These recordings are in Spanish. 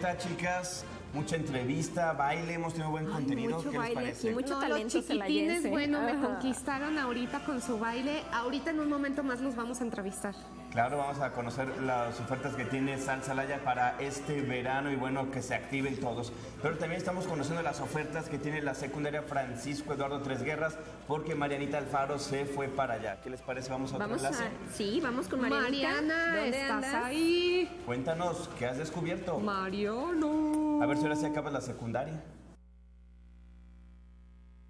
fiesta, chicas. Mucha entrevista, baile, hemos tenido buen contenido. mucho ¿Qué les parece? aquí, mucho No, talento los chiquitines, bueno, me conquistaron ahorita con su baile. Ahorita en un momento más los vamos a entrevistar. Claro, vamos a conocer las ofertas que tiene Salsa Laya para este verano y bueno, que se activen todos. Pero también estamos conociendo las ofertas que tiene la secundaria Francisco Eduardo Tres Guerras porque Marianita Alfaro se fue para allá. ¿Qué les parece? Vamos a otro Vamos enlace. a, sí, vamos con Marianita. Mariana, ¿Dónde ¿estás andas? ahí? Cuéntanos, ¿qué has descubierto? Mariano. A ver si ahora sí acabas la secundaria.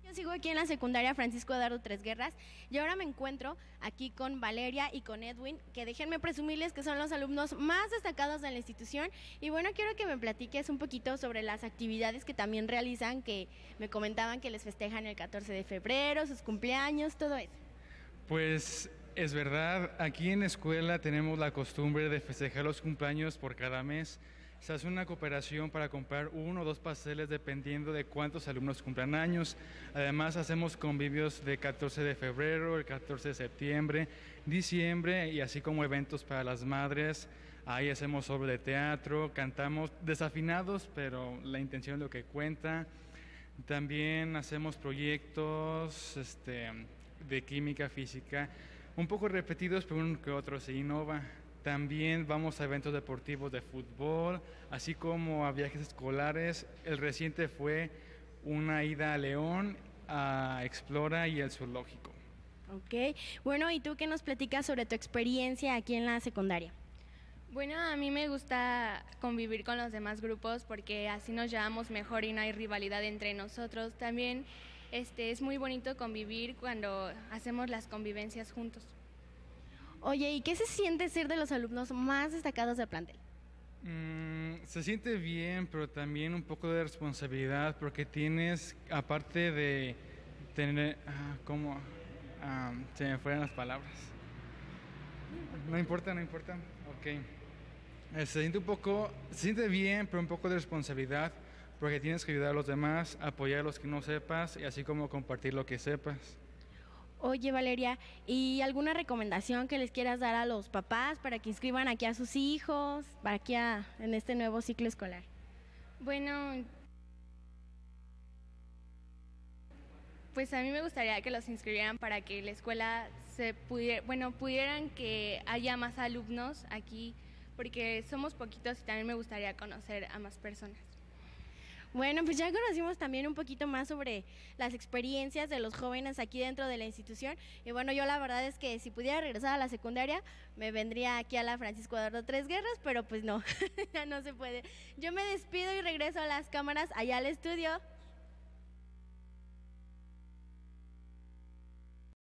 Yo sigo aquí en la secundaria Francisco Eduardo Tres Guerras y ahora me encuentro aquí con Valeria y con Edwin, que déjenme presumirles que son los alumnos más destacados de la institución. Y bueno, quiero que me platiques un poquito sobre las actividades que también realizan, que me comentaban que les festejan el 14 de febrero, sus cumpleaños, todo eso. Pues es verdad, aquí en la escuela tenemos la costumbre de festejar los cumpleaños por cada mes. Se hace una cooperación para comprar uno o dos pasteles dependiendo de cuántos alumnos cumplan años. Además hacemos convivios de 14 de febrero, el 14 de septiembre, diciembre y así como eventos para las madres. Ahí hacemos obra de teatro, cantamos desafinados, pero la intención es lo que cuenta. También hacemos proyectos este, de química, física, un poco repetidos, pero uno que otro se innova. También vamos a eventos deportivos de fútbol, así como a viajes escolares. El reciente fue una ida a León, a Explora y el zoológico. Ok, bueno, ¿y tú qué nos platicas sobre tu experiencia aquí en la secundaria? Bueno, a mí me gusta convivir con los demás grupos porque así nos llevamos mejor y no hay rivalidad entre nosotros. También este, es muy bonito convivir cuando hacemos las convivencias juntos. Oye, ¿y qué se siente ser de los alumnos más destacados del plantel? Mm, se siente bien, pero también un poco de responsabilidad porque tienes, aparte de tener, ah, ¿cómo? Ah, se me fueron las palabras. No importa, no importa. Ok. Eh, se siente un poco, se siente bien, pero un poco de responsabilidad porque tienes que ayudar a los demás, apoyar a los que no sepas y así como compartir lo que sepas. Oye, Valeria, ¿y alguna recomendación que les quieras dar a los papás para que inscriban aquí a sus hijos, para aquí a- en este nuevo ciclo escolar? Bueno, pues a mí me gustaría que los inscribieran para que la escuela se pudiera, bueno, pudieran que haya más alumnos aquí, porque somos poquitos y también me gustaría conocer a más personas. Bueno, pues ya conocimos también un poquito más sobre las experiencias de los jóvenes aquí dentro de la institución. Y bueno, yo la verdad es que si pudiera regresar a la secundaria, me vendría aquí a la Francisco Eduardo Tres Guerras, pero pues no, ya no se puede. Yo me despido y regreso a las cámaras allá al estudio.